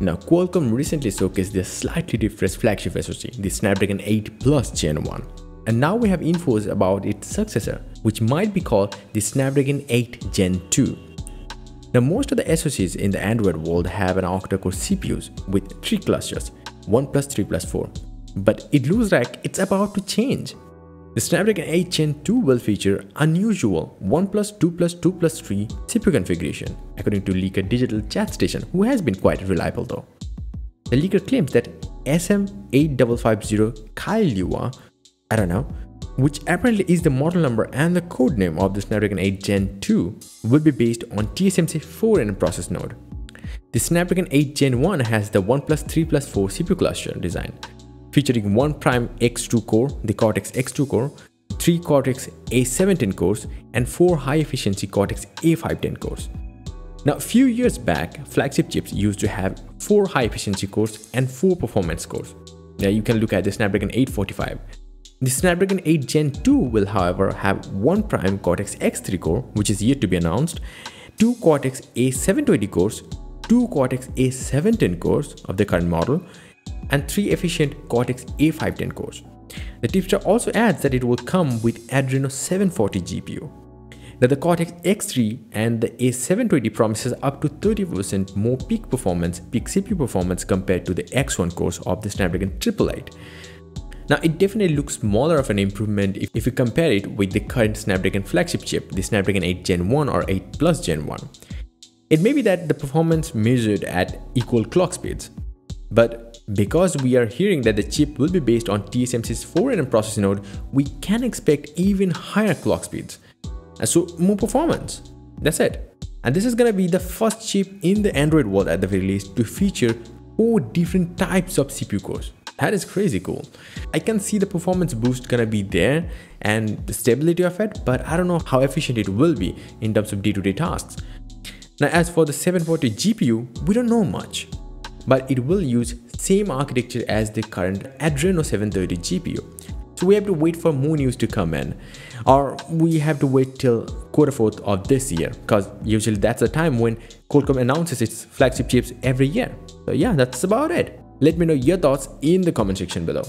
Now, Qualcomm recently showcased their slightly refreshed flagship SoC, the Snapdragon 8 Plus Gen 1. And now we have infos about its successor, which might be called the Snapdragon 8 Gen 2. Now, most of the SoCs in the Android world have an octa-core CPUs with 3 clusters, 1 plus 3 plus 4. But it looks like it's about to change. The Snapdragon 8 Gen 2 will feature unusual 1 plus 2 plus 2 plus 3 CPU configuration, according to leaker Digital Chat Station, who has been quite reliable though. The leaker claims that SM8550 Kailua, I don't know, which apparently is the model number and the code name of the Snapdragon 8 Gen 2, will be based on TSMC 4nm process node. The Snapdragon 8 Gen 1 has the 1 plus 3 plus 4 CPU cluster design, featuring 1 prime X2 core, the Cortex X2 core, 3 Cortex A17 cores, and 4 high-efficiency Cortex A510 cores. Now, a few years back, flagship chips used to have 4 high-efficiency cores and 4 performance cores. Now, you can look at the Snapdragon 845. The Snapdragon 8 Gen 2 will, however, have 1 prime Cortex X3 core, which is yet to be announced, 2 Cortex A720 cores, 2 Cortex A710 cores of the current model, and 3 efficient Cortex A510 cores. The tipster also adds that it will come with Adreno 740 GPU. Now the Cortex X3 and the A720 promises up to 30% more peak performance, peak CPU performance compared to the X1 cores of the Snapdragon 888. Now it definitely looks smaller of an improvement if, if you compare it with the current Snapdragon flagship chip, the Snapdragon 8 Gen 1 or 8 Plus Gen 1. It may be that the performance measured at equal clock speeds, but because we are hearing that the chip will be based on TSMC's 4nm processor node, we can expect even higher clock speeds. And so more performance. That's it. And this is gonna be the first chip in the Android world at the very least to feature four different types of CPU cores. That is crazy cool. I can see the performance boost gonna be there and the stability of it, but I don't know how efficient it will be in terms of day-to-day -day tasks. Now as for the 740 GPU, we don't know much, but it will use same architecture as the current Adreno 730 GPU. So we have to wait for more news to come in or we have to wait till quarter fourth of this year because usually that's the time when Qualcomm announces its flagship chips every year. So yeah, that's about it. Let me know your thoughts in the comment section below.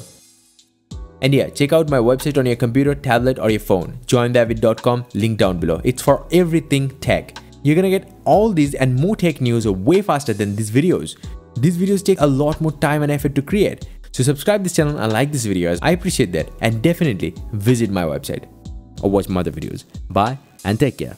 And yeah, check out my website on your computer, tablet or your phone, jointheavid.com, link down below. It's for everything tech. You're gonna get all these and more tech news way faster than these videos. These videos take a lot more time and effort to create. So subscribe this channel and like this video as I appreciate that and definitely visit my website or watch my other videos. Bye and take care.